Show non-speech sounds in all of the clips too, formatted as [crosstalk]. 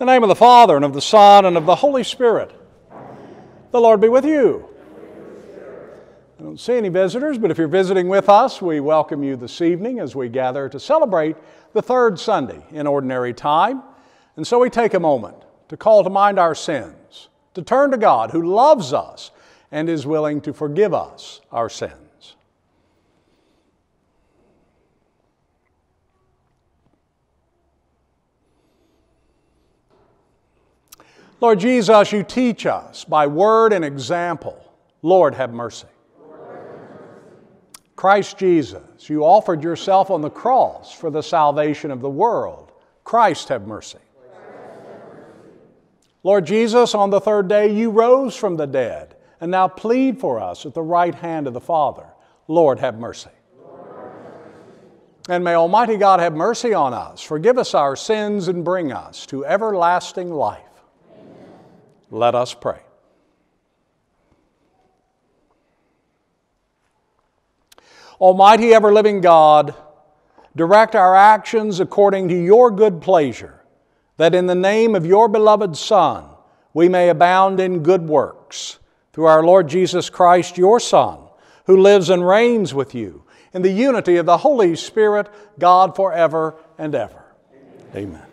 The name of the Father, and of the Son, and of the Holy Spirit. The Lord be with you. I don't see any visitors, but if you're visiting with us, we welcome you this evening as we gather to celebrate the third Sunday in Ordinary Time. And so we take a moment to call to mind our sins, to turn to God who loves us and is willing to forgive us our sins. Lord Jesus, you teach us by word and example. Lord, have mercy. Christ Jesus, you offered yourself on the cross for the salvation of the world. Christ, have mercy. Lord Jesus, on the third day you rose from the dead and now plead for us at the right hand of the Father. Lord, have mercy. And may Almighty God have mercy on us, forgive us our sins, and bring us to everlasting life. Let us pray. Almighty ever living God, direct our actions according to your good pleasure, that in the name of your beloved Son we may abound in good works. Through our Lord Jesus Christ, your Son, who lives and reigns with you in the unity of the Holy Spirit, God forever and ever. Amen. Amen.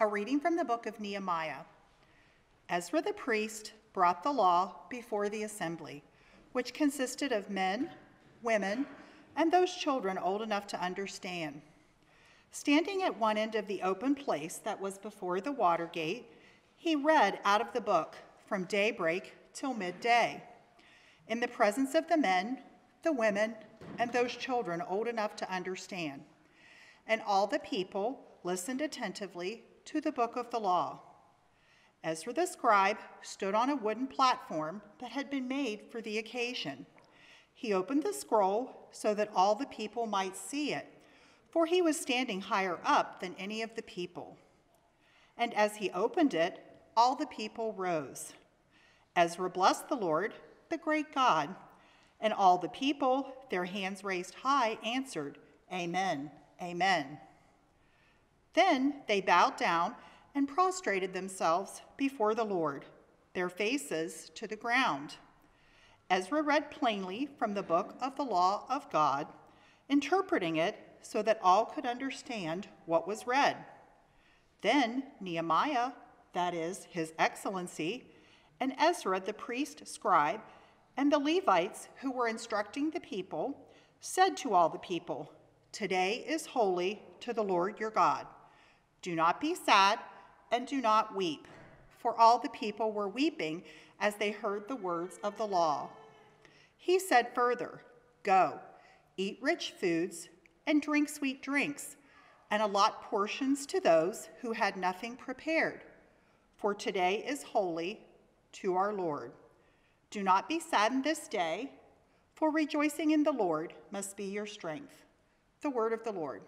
A reading from the book of Nehemiah. Ezra the priest brought the law before the assembly, which consisted of men, women, and those children old enough to understand. Standing at one end of the open place that was before the water gate, he read out of the book from daybreak till midday, in the presence of the men, the women, and those children old enough to understand. And all the people listened attentively to the book of the law. Ezra the scribe stood on a wooden platform that had been made for the occasion. He opened the scroll so that all the people might see it, for he was standing higher up than any of the people. And as he opened it, all the people rose. Ezra blessed the Lord, the great God, and all the people, their hands raised high, answered, Amen, Amen. Then they bowed down and prostrated themselves before the Lord, their faces to the ground. Ezra read plainly from the book of the law of God, interpreting it so that all could understand what was read. Then Nehemiah, that is, his excellency, and Ezra the priest scribe, and the Levites who were instructing the people, said to all the people, Today is holy to the Lord your God. Do not be sad and do not weep. For all the people were weeping as they heard the words of the law. He said further, Go, eat rich foods and drink sweet drinks, and allot portions to those who had nothing prepared. For today is holy to our Lord. Do not be saddened this day, for rejoicing in the Lord must be your strength. The word of the Lord.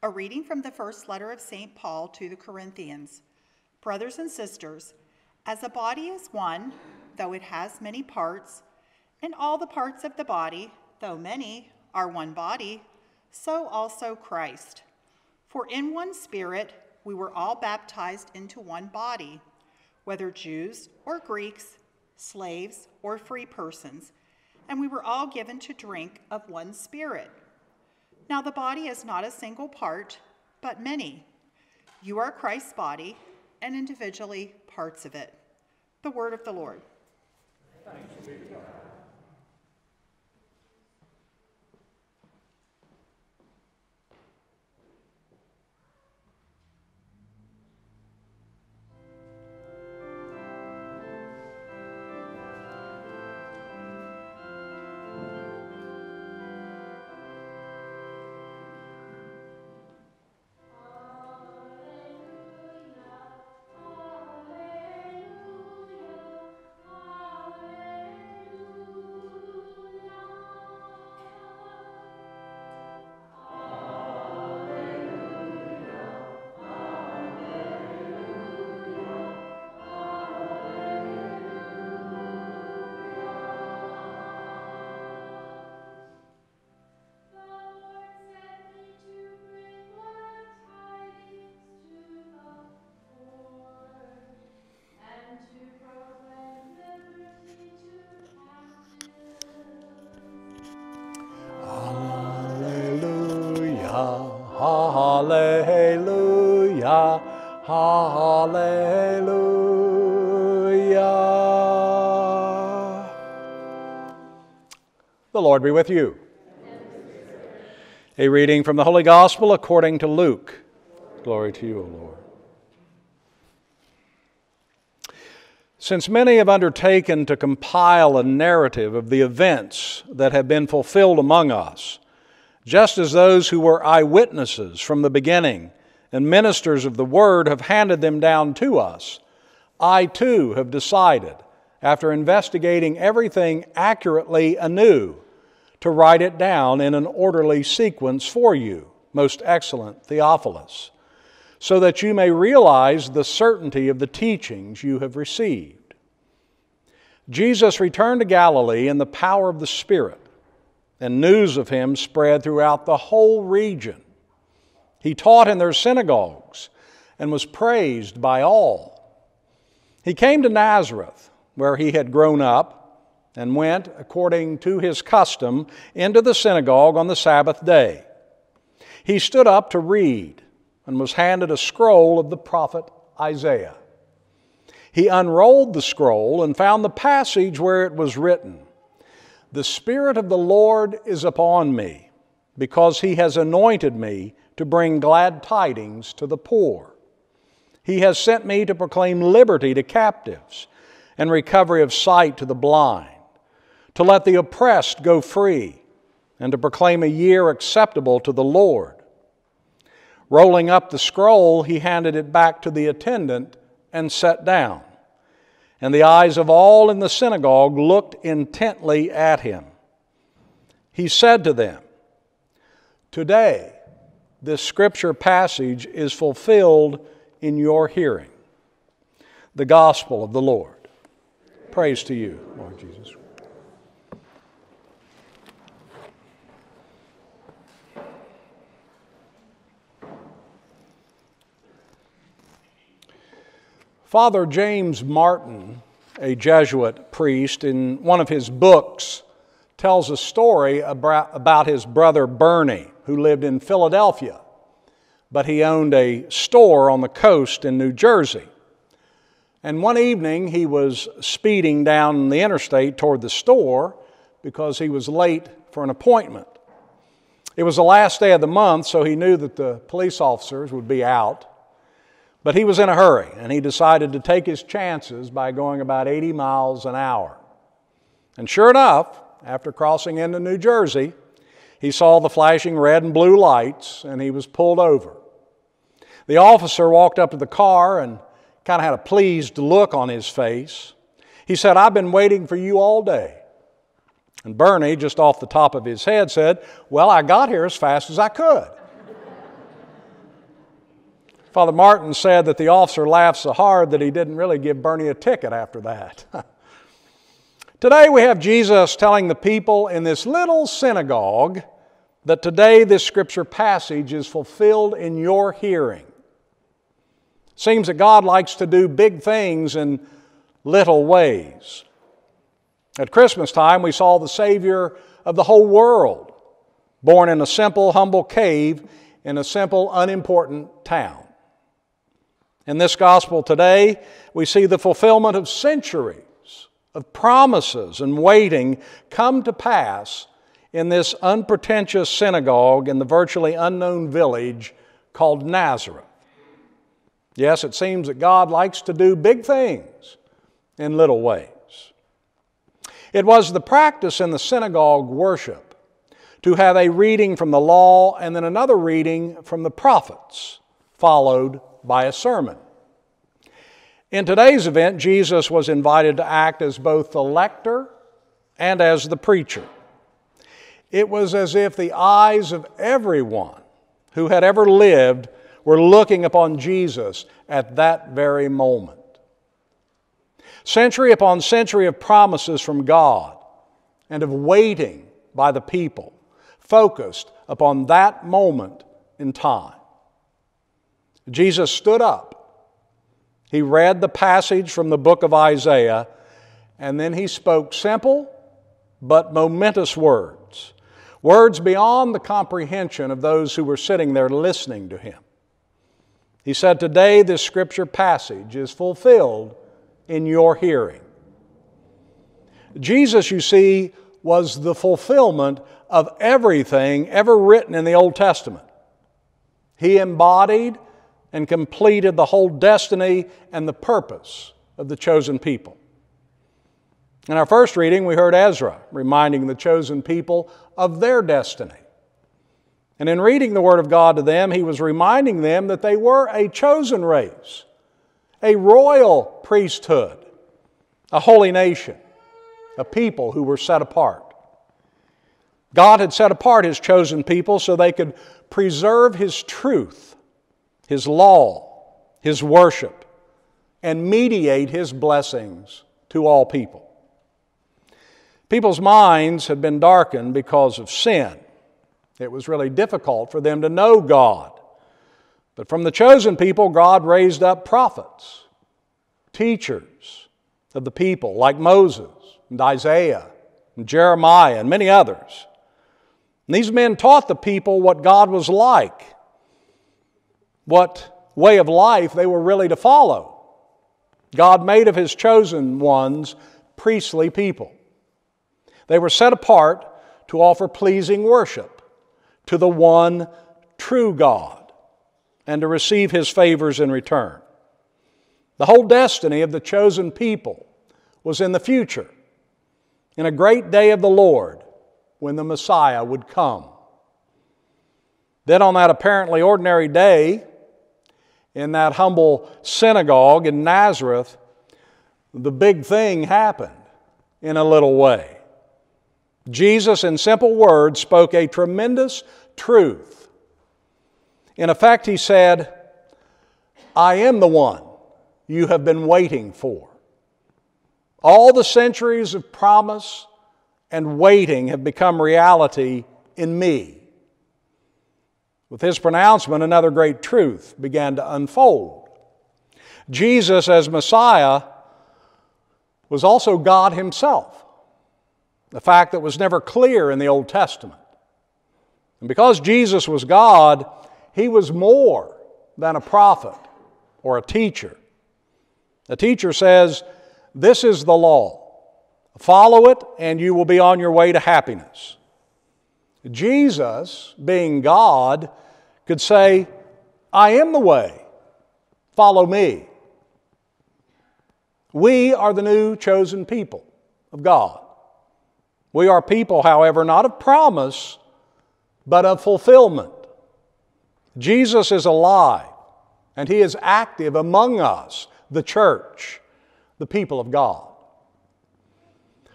A reading from the first letter of St. Paul to the Corinthians. Brothers and sisters, as a body is one, though it has many parts, and all the parts of the body, though many, are one body, so also Christ. For in one Spirit we were all baptized into one body, whether Jews or Greeks, slaves or free persons, and we were all given to drink of one Spirit. Now the body is not a single part, but many. You are Christ's body, and individually parts of it. The word of the Lord. The Lord be with you. A reading from the Holy Gospel according to Luke. Glory to you, O Lord. Since many have undertaken to compile a narrative of the events that have been fulfilled among us, just as those who were eyewitnesses from the beginning and ministers of the word have handed them down to us, I too have decided, after investigating everything accurately anew, to write it down in an orderly sequence for you, most excellent Theophilus, so that you may realize the certainty of the teachings you have received. Jesus returned to Galilee in the power of the Spirit and news of him spread throughout the whole region. He taught in their synagogues and was praised by all. He came to Nazareth, where he had grown up, and went, according to his custom, into the synagogue on the Sabbath day. He stood up to read and was handed a scroll of the prophet Isaiah. He unrolled the scroll and found the passage where it was written the Spirit of the Lord is upon me, because he has anointed me to bring glad tidings to the poor. He has sent me to proclaim liberty to captives and recovery of sight to the blind, to let the oppressed go free, and to proclaim a year acceptable to the Lord. Rolling up the scroll, he handed it back to the attendant and sat down and the eyes of all in the synagogue looked intently at him. He said to them, Today, this scripture passage is fulfilled in your hearing. The gospel of the Lord. Praise to you, Lord Jesus. Father James Martin, a Jesuit priest, in one of his books, tells a story about his brother Bernie, who lived in Philadelphia, but he owned a store on the coast in New Jersey. And one evening he was speeding down the interstate toward the store because he was late for an appointment. It was the last day of the month, so he knew that the police officers would be out. But he was in a hurry, and he decided to take his chances by going about 80 miles an hour. And sure enough, after crossing into New Jersey, he saw the flashing red and blue lights, and he was pulled over. The officer walked up to the car and kind of had a pleased look on his face. He said, I've been waiting for you all day. And Bernie, just off the top of his head, said, Well, I got here as fast as I could. Father Martin said that the officer laughed so hard that he didn't really give Bernie a ticket after that. [laughs] today we have Jesus telling the people in this little synagogue that today this scripture passage is fulfilled in your hearing. Seems that God likes to do big things in little ways. At Christmas time, we saw the Savior of the whole world, born in a simple, humble cave in a simple, unimportant town. In this gospel today, we see the fulfillment of centuries of promises and waiting come to pass in this unpretentious synagogue in the virtually unknown village called Nazareth. Yes, it seems that God likes to do big things in little ways. It was the practice in the synagogue worship to have a reading from the law and then another reading from the prophets, followed by a sermon. In today's event, Jesus was invited to act as both the lector and as the preacher. It was as if the eyes of everyone who had ever lived were looking upon Jesus at that very moment. Century upon century of promises from God and of waiting by the people focused upon that moment in time. Jesus stood up. He read the passage from the book of Isaiah, and then he spoke simple but momentous words, words beyond the comprehension of those who were sitting there listening to him. He said, Today this scripture passage is fulfilled in your hearing. Jesus, you see, was the fulfillment of everything ever written in the Old Testament. He embodied and completed the whole destiny and the purpose of the chosen people. In our first reading, we heard Ezra reminding the chosen people of their destiny. And in reading the Word of God to them, he was reminding them that they were a chosen race, a royal priesthood, a holy nation, a people who were set apart. God had set apart His chosen people so they could preserve His truth, His law, His worship, and mediate His blessings to all people. People's minds had been darkened because of sin. It was really difficult for them to know God. But from the chosen people, God raised up prophets, teachers of the people, like Moses and Isaiah and Jeremiah and many others. And these men taught the people what God was like, what way of life they were really to follow. God made of His chosen ones priestly people. They were set apart to offer pleasing worship to the one true God and to receive His favors in return. The whole destiny of the chosen people was in the future, in a great day of the Lord when the Messiah would come. Then, on that apparently ordinary day, in that humble synagogue in Nazareth, the big thing happened in a little way. Jesus, in simple words, spoke a tremendous truth. In effect, he said, I am the one you have been waiting for. All the centuries of promise and waiting have become reality in me. With his pronouncement, another great truth began to unfold. Jesus, as Messiah, was also God Himself, a fact that was never clear in the Old Testament. And because Jesus was God, He was more than a prophet or a teacher. The teacher says, This is the law. Follow it, and you will be on your way to happiness. Jesus, being God, could say, I am the way. Follow me. We are the new chosen people of God. We are people, however, not of promise, but of fulfillment. Jesus is alive, and He is active among us, the church, the people of God.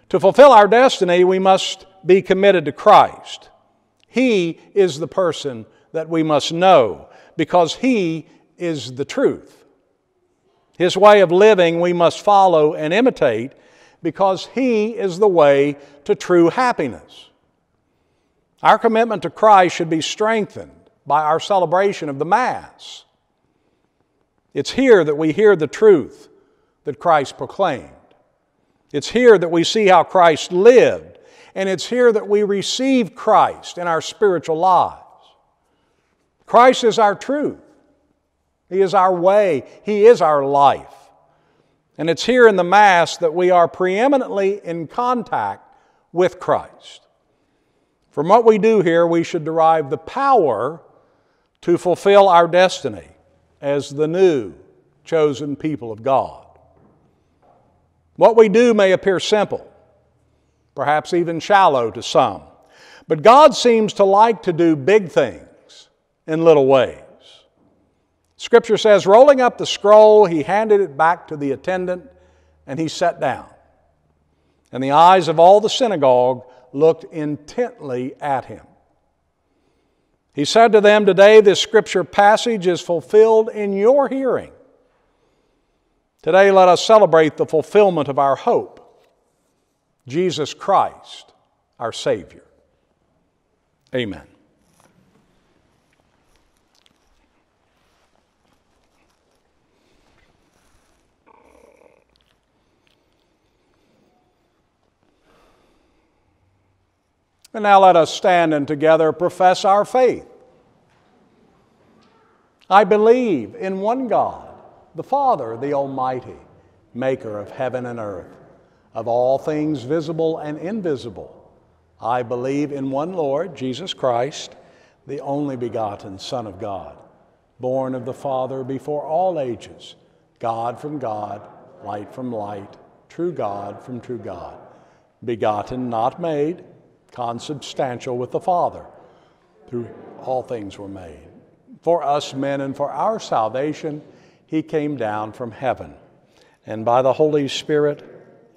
To fulfill our destiny, we must be committed to Christ. He is the person that we must know because He is the truth. His way of living we must follow and imitate because He is the way to true happiness. Our commitment to Christ should be strengthened by our celebration of the Mass. It's here that we hear the truth that Christ proclaimed. It's here that we see how Christ lived, and it's here that we receive Christ in our spiritual lives. Christ is our truth. He is our way. He is our life. And it's here in the Mass that we are preeminently in contact with Christ. From what we do here, we should derive the power to fulfill our destiny as the new chosen people of God. What we do may appear simple, perhaps even shallow to some, but God seems to like to do big things in little ways. Scripture says, rolling up the scroll, he handed it back to the attendant and he sat down. And the eyes of all the synagogue looked intently at him. He said to them, Today this scripture passage is fulfilled in your hearing. Today let us celebrate the fulfillment of our hope Jesus Christ, our Savior. Amen. And now let us stand and together profess our faith. I believe in one God, the Father, the Almighty, maker of heaven and earth, of all things visible and invisible. I believe in one Lord, Jesus Christ, the only begotten Son of God, born of the Father before all ages, God from God, light from light, true God from true God, begotten, not made consubstantial with the Father. Through all things were made. For us men and for our salvation, he came down from heaven, and by the Holy Spirit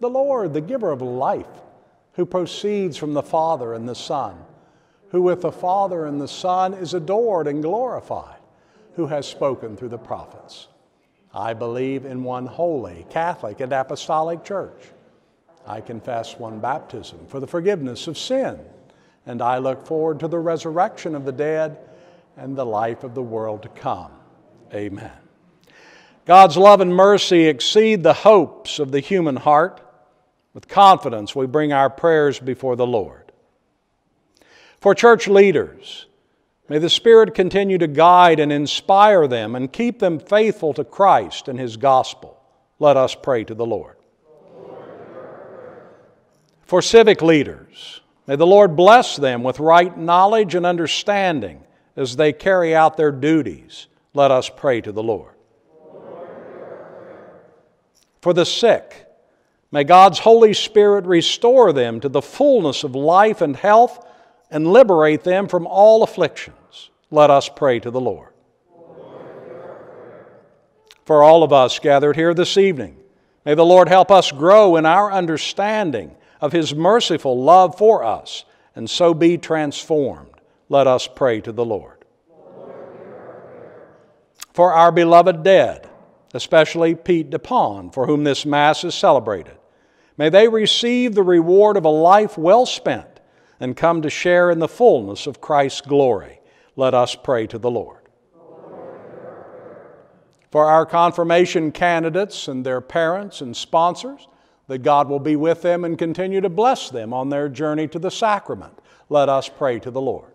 the Lord, the giver of life, who proceeds from the Father and the Son, who with the Father and the Son is adored and glorified, who has spoken through the prophets. I believe in one holy, Catholic, and Apostolic Church. I confess one baptism for the forgiveness of sin, and I look forward to the resurrection of the dead and the life of the world to come. Amen. God's love and mercy exceed the hopes of the human heart. With confidence, we bring our prayers before the Lord. For church leaders, may the Spirit continue to guide and inspire them and keep them faithful to Christ and His gospel. Let us pray to the Lord for civic leaders. May the Lord bless them with right knowledge and understanding as they carry out their duties. Let us pray to the Lord. For the sick, may God's Holy Spirit restore them to the fullness of life and health and liberate them from all afflictions. Let us pray to the Lord. For all of us gathered here this evening, may the Lord help us grow in our understanding of His merciful love for us, and so be transformed. Let us pray to the Lord. For our beloved dead, especially Pete DePon, for whom this Mass is celebrated, may they receive the reward of a life well spent and come to share in the fullness of Christ's glory. Let us pray to the Lord. For our confirmation candidates and their parents and sponsors, that God will be with them and continue to bless them on their journey to the sacrament. Let us pray to the Lord.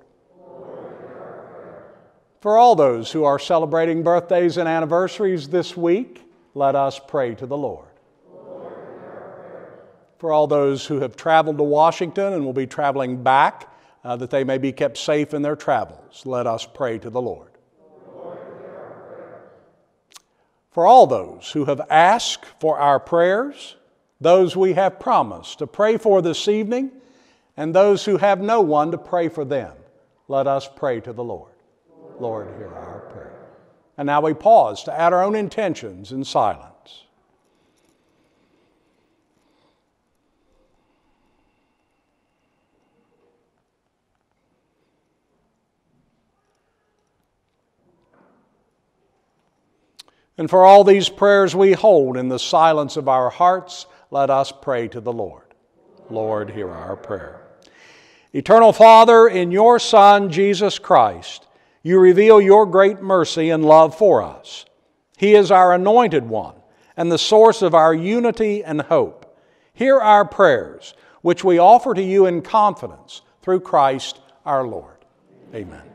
For all those who are celebrating birthdays and anniversaries this week, let us pray to the Lord. For all those who have traveled to Washington and will be traveling back, uh, that they may be kept safe in their travels, let us pray to the Lord. for all those who have asked for our prayers, those we have promised to pray for this evening, and those who have no one to pray for them. Let us pray to the Lord. Lord, hear our prayer. And now we pause to add our own intentions in silence. And for all these prayers we hold in the silence of our hearts, let us pray to the Lord. Lord, hear our prayer. Eternal Father, in your Son, Jesus Christ, you reveal your great mercy and love for us. He is our anointed one and the source of our unity and hope. Hear our prayers, which we offer to you in confidence through Christ our Lord. Amen.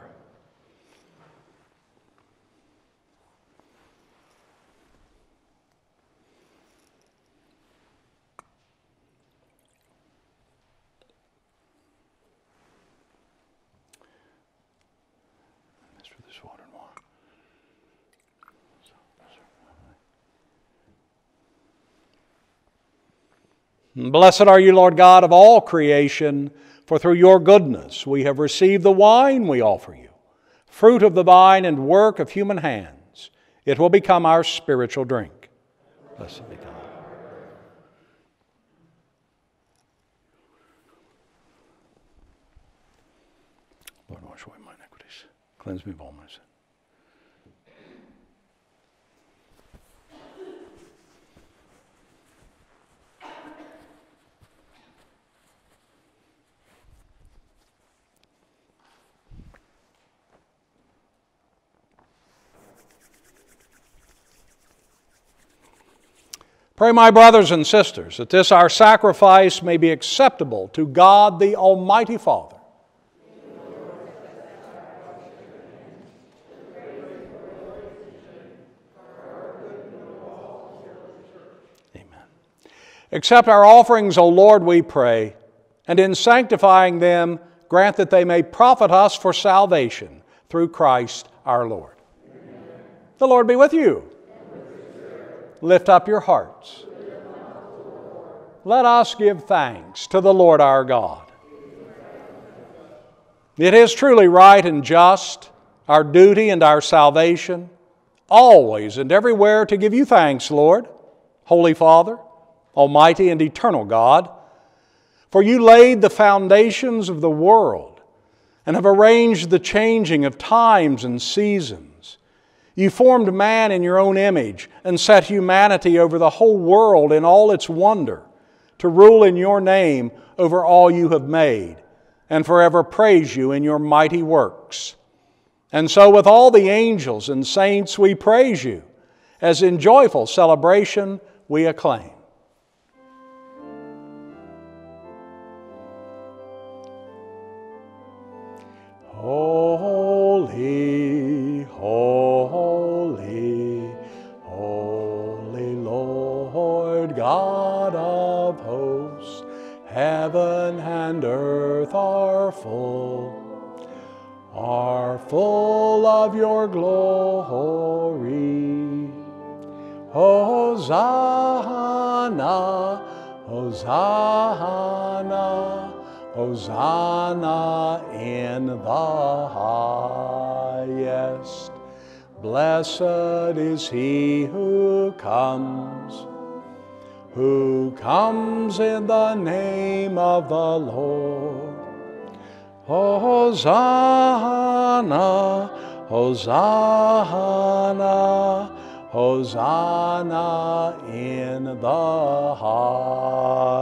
Blessed are you, Lord God of all creation, for through your goodness we have received the wine we offer you, fruit of the vine and work of human hands. It will become our spiritual drink. Blessed be God. Lord, wash away my iniquities. Cleanse me of all my sins. Pray, my brothers and sisters, that this our sacrifice may be acceptable to God the Almighty Father. Amen. Accept our offerings, O Lord, we pray, and in sanctifying them, grant that they may profit us for salvation through Christ our Lord. Amen. The Lord be with you. Lift up your hearts. Let us give thanks to the Lord our God. It is truly right and just, our duty and our salvation, always and everywhere to give you thanks, Lord, Holy Father, Almighty and eternal God, for you laid the foundations of the world and have arranged the changing of times and seasons you formed man in your own image and set humanity over the whole world in all its wonder, to rule in your name over all you have made, and forever praise you in your mighty works. And so, with all the angels and saints, we praise you, as in joyful celebration we acclaim. Holy, and earth are full, are full of your glory. Hosanna, Hosanna. Hosanna in the highest. Blessed is he who comes, who comes in the name of the Lord. Hosanna, Hosanna, Hosanna in the highest.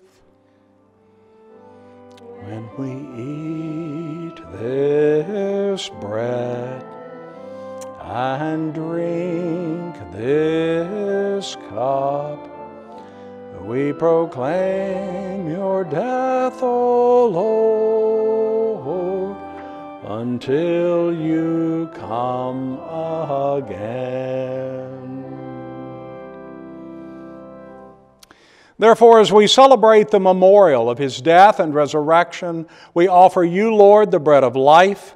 this bread and drink this cup, we proclaim your death, O Lord, until you come again. Therefore, as we celebrate the memorial of his death and resurrection, we offer you, Lord, the bread of life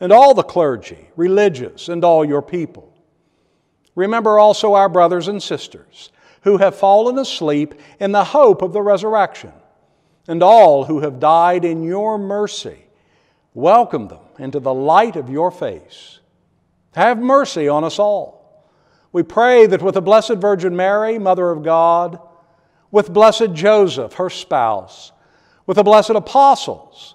and all the clergy, religious, and all your people. Remember also our brothers and sisters who have fallen asleep in the hope of the resurrection, and all who have died in your mercy. Welcome them into the light of your face. Have mercy on us all. We pray that with the Blessed Virgin Mary, Mother of God, with blessed Joseph, her spouse, with the blessed apostles,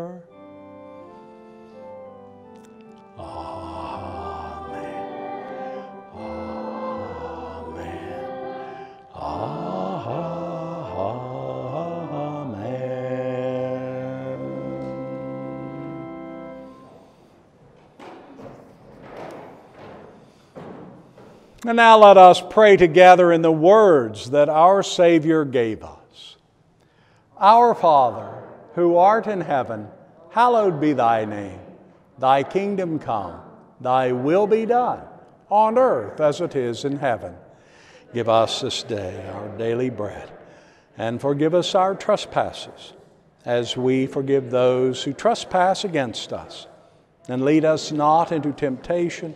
And now let us pray together in the words that our Savior gave us. Our Father, who art in heaven, hallowed be thy name. Thy kingdom come, thy will be done, on earth as it is in heaven. Give us this day our daily bread, and forgive us our trespasses, as we forgive those who trespass against us. And lead us not into temptation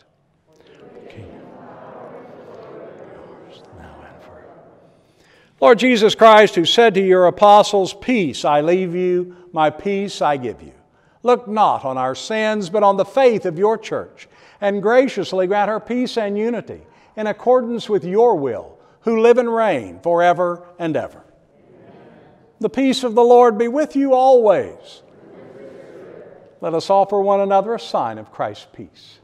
Lord Jesus Christ, who said to your apostles, Peace I leave you, my peace I give you. Look not on our sins, but on the faith of your church, and graciously grant her peace and unity in accordance with your will, who live and reign forever and ever. The peace of the Lord be with you always. Let us offer one another a sign of Christ's peace. Peace,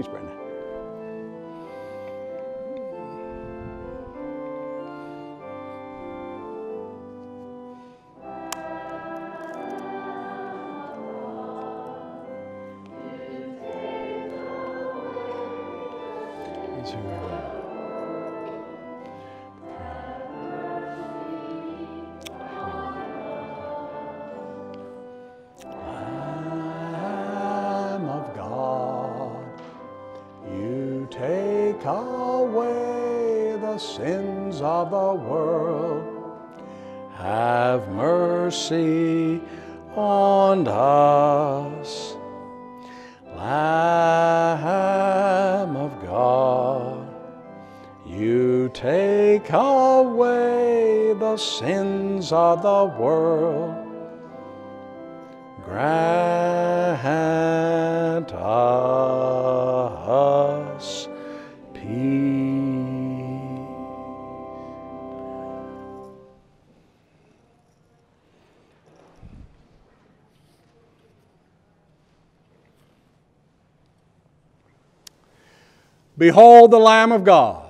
Peace, Brenda. Sins of the world. Grant us peace. Behold the Lamb of God.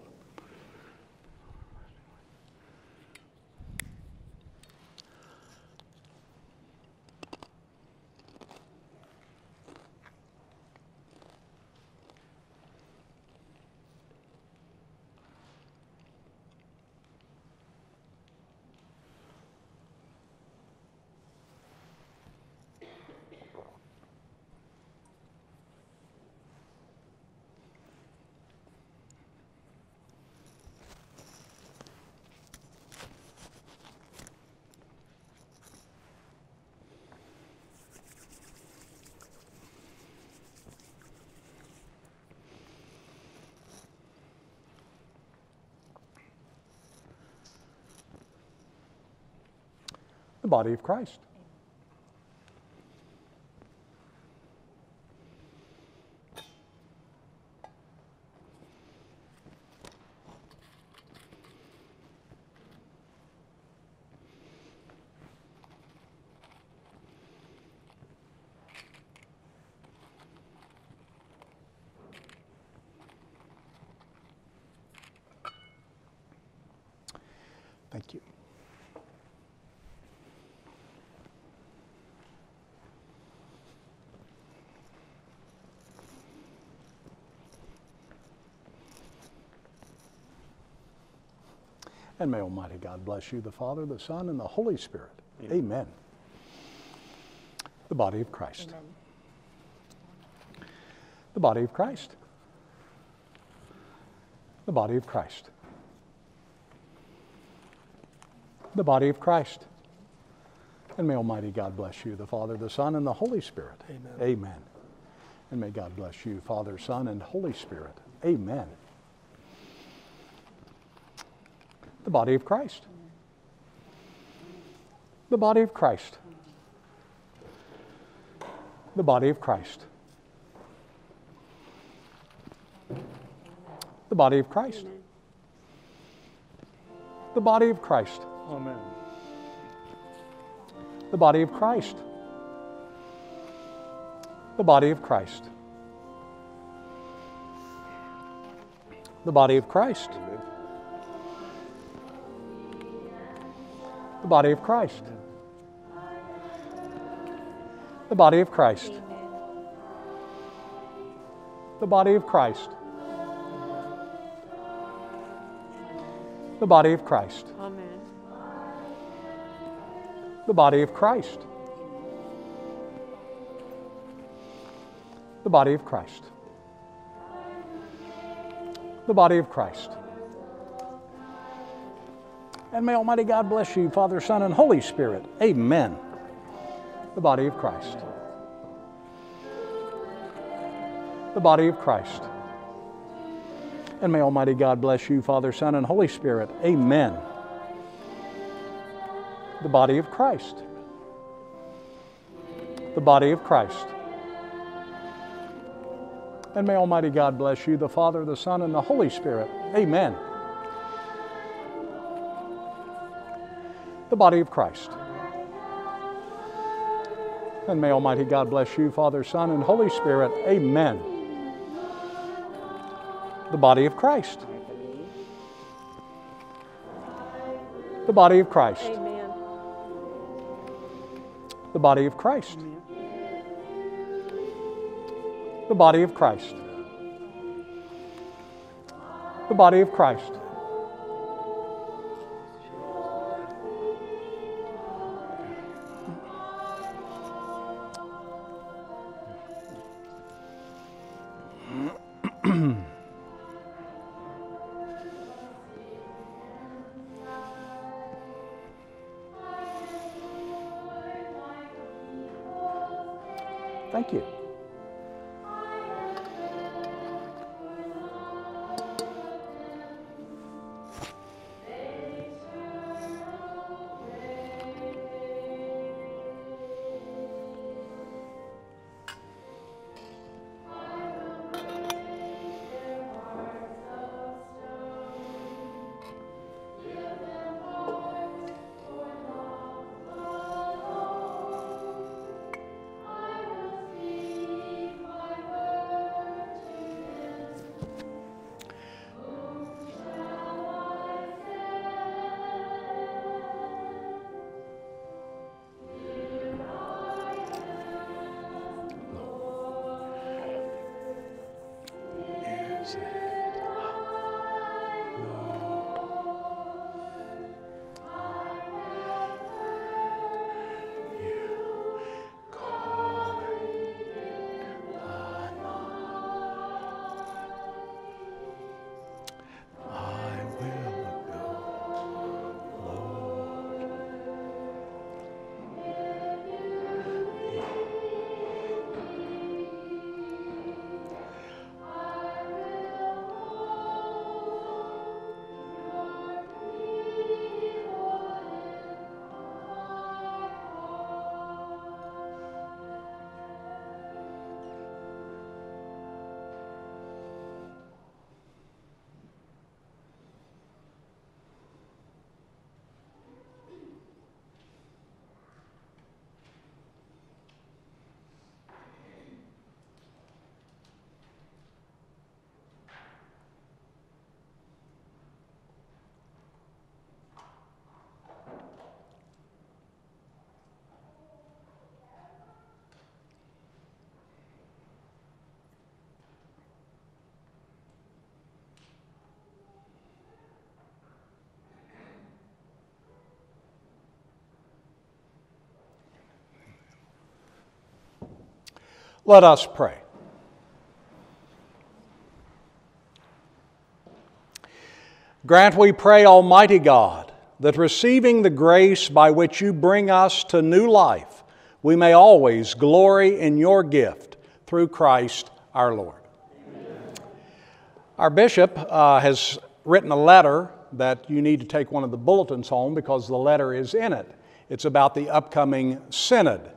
Body of Christ. Thank you. And may Almighty God bless you, the Father, the Son, and the Holy Spirit. Amen. The body of Christ. The body of Christ. The body of Christ. The body of Christ. And may Almighty God bless you, the Father, the Son, and the Holy Spirit. Amen. Amen. And may God bless you, Father, Son, and Holy Spirit. Amen. The body of Christ. The body of Christ. The body of Christ. The body of Christ. The body of Christ. Amen. The body of Christ. The body of Christ. The body of Christ. The body of Christ. The body of Christ. The body of Christ. The body of Christ. Amen. The body of Christ. The body of Christ. The body of Christ. And may Almighty God bless you, Father, Son, and Holy Spirit. Amen. The body of Christ. The body of Christ. And may Almighty God bless you, Father, Son, and Holy Spirit. Amen. The body of Christ. The body of Christ. And may Almighty God bless you, the Father, the Son, and the Holy Spirit. Amen. The body of Christ. And may Almighty God bless you, Father, Son, and Holy Spirit. Amen. The body of Christ. The body of Christ. Amen. The body of Christ. The body of Christ. The body of Christ. Let us pray. Grant, we pray, Almighty God, that receiving the grace by which you bring us to new life, we may always glory in your gift through Christ our Lord. Our bishop uh, has written a letter that you need to take one of the bulletins home because the letter is in it. It's about the upcoming synod,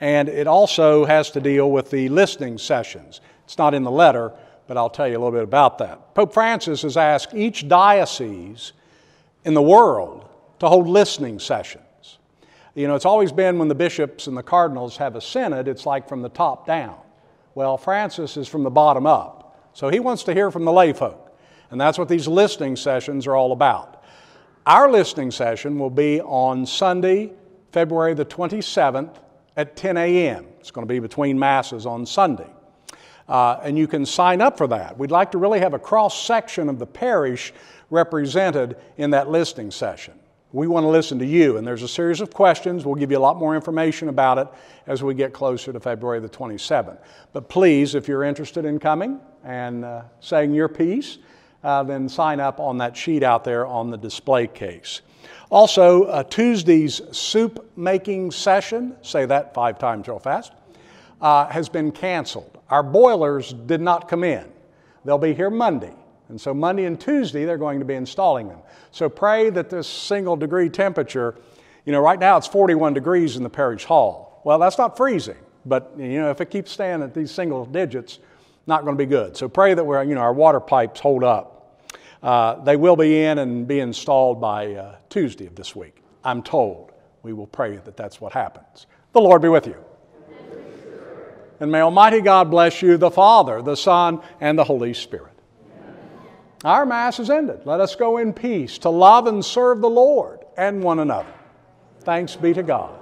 and it also has to deal with the listening sessions. It's not in the letter, but I'll tell you a little bit about that. Pope Francis has asked each diocese in the world to hold listening sessions. You know, it's always been when the bishops and the cardinals have a synod, it's like from the top down. Well, Francis is from the bottom up. So he wants to hear from the lay folk. And that's what these listening sessions are all about. Our listening session will be on Sunday, February the 27th at 10 a.m. It's going to be between Masses on Sunday. Uh, and you can sign up for that. We'd like to really have a cross section of the parish represented in that listening session. We want to listen to you, and there's a series of questions. We'll give you a lot more information about it as we get closer to February the 27th. But please, if you're interested in coming and uh, saying your piece, uh, then sign up on that sheet out there on the display case. Also, uh, Tuesday's soup making session, say that five times real fast, uh, has been canceled. Our boilers did not come in. They'll be here Monday. And so Monday and Tuesday, they're going to be installing them. So pray that this single degree temperature, you know, right now it's 41 degrees in the parish hall. Well, that's not freezing, but, you know, if it keeps staying at these single digits, not going to be good. So pray that we're, you know, our water pipes hold up. Uh, they will be in and be installed by uh, Tuesday of this week. I'm told. We will pray that that's what happens. The Lord be with you. And may Almighty God bless you, the Father, the Son, and the Holy Spirit. Our Mass is ended. Let us go in peace to love and serve the Lord and one another. Thanks be to God.